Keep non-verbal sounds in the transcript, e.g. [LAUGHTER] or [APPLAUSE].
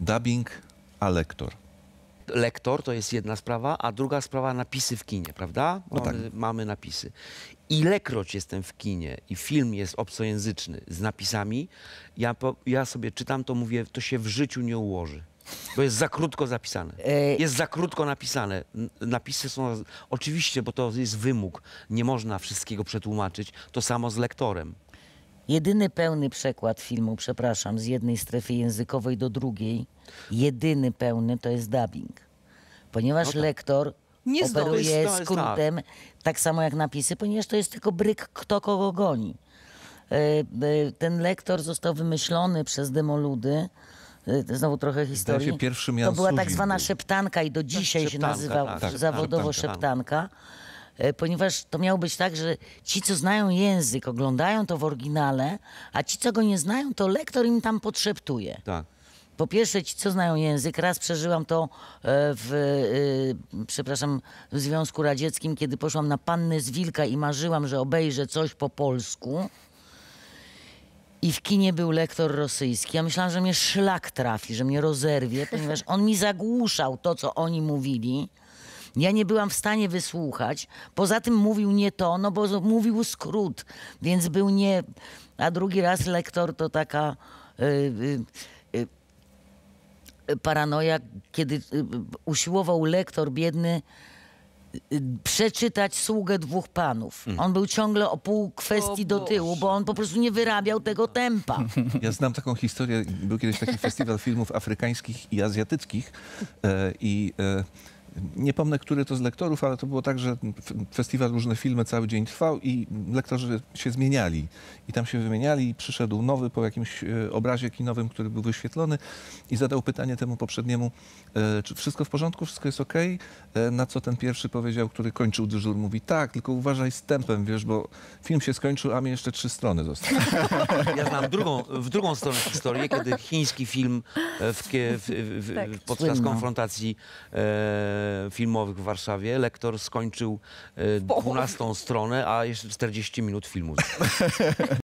dubbing, a lektor. lektor to jest jedna sprawa, a druga sprawa napisy w kinie, prawda? No tak. mamy, mamy napisy. Ilekroć jestem w kinie i film jest obcojęzyczny z napisami, ja, po, ja sobie czytam, to mówię, to się w życiu nie ułoży. Bo jest za krótko zapisane. E, Jest za krótko napisane. Napisy są. Oczywiście, bo to jest wymóg. Nie można wszystkiego przetłumaczyć. To samo z lektorem. Jedyny pełny przekład filmu, przepraszam, z jednej strefy językowej do drugiej, jedyny pełny to jest dubbing. Ponieważ No tak. lektor Nie operuje to jest skrótem, tak. samo jak napisy, ponieważ to jest tylko bryk, kto kogo goni. E, e, Ten lektor został wymyślony przez demoludy. E, Znowu trochę historii. się pierwszym to była tak zwana był. szeptanka i do dzisiaj się szeptanka, nazywa tak, tak, zawodowo szeptanka. E, Ponieważ to miało być tak, że ci, co znają język, oglądają to w oryginale, a ci, co go nie znają, to lektor im tam podszeptuje. Tak. Po pierwsze, ci, co znają język, raz przeżyłam to e, w, e, przepraszam, w Związku Radzieckim, kiedy poszłam na Pannę z Wilka i marzyłam, że obejrzę coś po polsku. I w kinie był lektor rosyjski. Ja myślałam, że mnie szlak trafi, że mnie rozerwie, ponieważ on mi zagłuszał to, co oni mówili. Ja nie byłam w stanie wysłuchać. Poza tym mówił nie to, no bo mówił skrót, więc był nie... A drugi raz lektor to taka... y, y, y, paranoja, kiedy y, usiłował lektor biedny y, przeczytać sługę dwóch panów. On był ciągle o pół kwestii do tyłu, bo on po prostu nie wyrabiał tego tempa. [LAUGHS] Ja znam taką historię. Był kiedyś taki festiwal filmów afrykańskich i azjatyckich e, i e, nie pomnę, który to z lektorów, ale to było tak, że festiwal różne filmy cały dzień trwał i lektorzy się zmieniali. I tam się wymieniali i przyszedł nowy po jakimś e, obrazie kinowym, który był wyświetlony i zadał pytanie temu poprzedniemu, e, czy wszystko w porządku, wszystko jest okej? E, Na co ten pierwszy powiedział, który kończył dyżur, mówi tak, tylko uważaj z tempem, wiesz, bo film się skończył, a mi jeszcze trzy strony zostały. [LAUGHS] Ja znam drugą, w drugą stronę historię, kiedy chiński film w, w, w, Tak. w, podczas konfrontacji e, filmowych w Warszawie lektor skończył e, 12 stronę, a jeszcze 40 minut filmu. [LAUGHS]